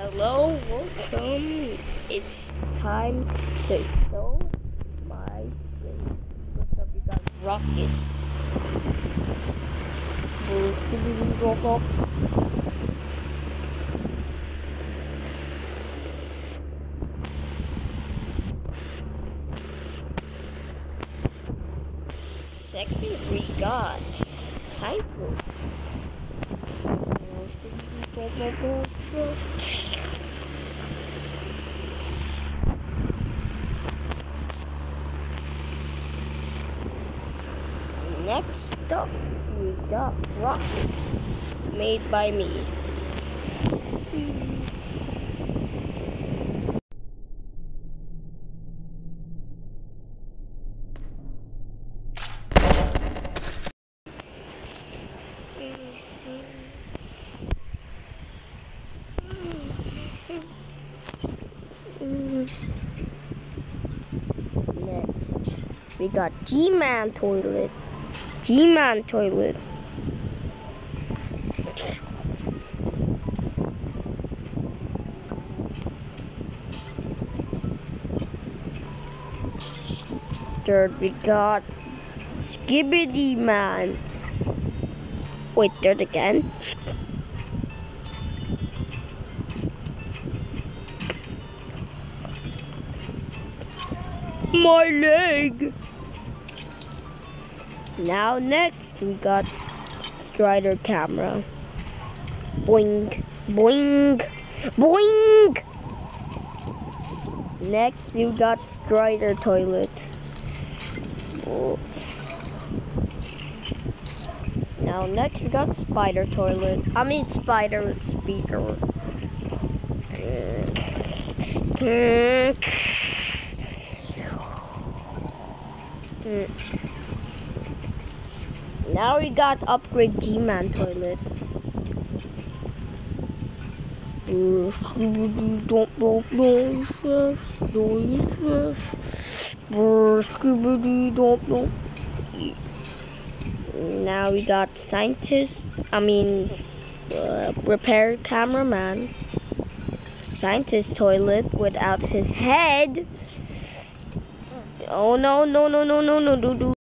Hello, welcome. It's time to show my city. First up, we got Ruckus. Drop up. Second, we got Cyprus. Next up, we got rockets made by me. Next, we got G-Man toilet. G-Man toilet. Third, we got Skibidi Man. Wait, third again. My leg. Now next we got Strider camera. Boing, boing, boing. Next you got Strider toilet. Now next we got Spider toilet. I mean Spider speaker. Now we got upgrade G-Man toilet. Now we got scientist, I mean, uh, repair cameraman, scientist toilet without his head. Oh no, no, no, no, no, no, do, do.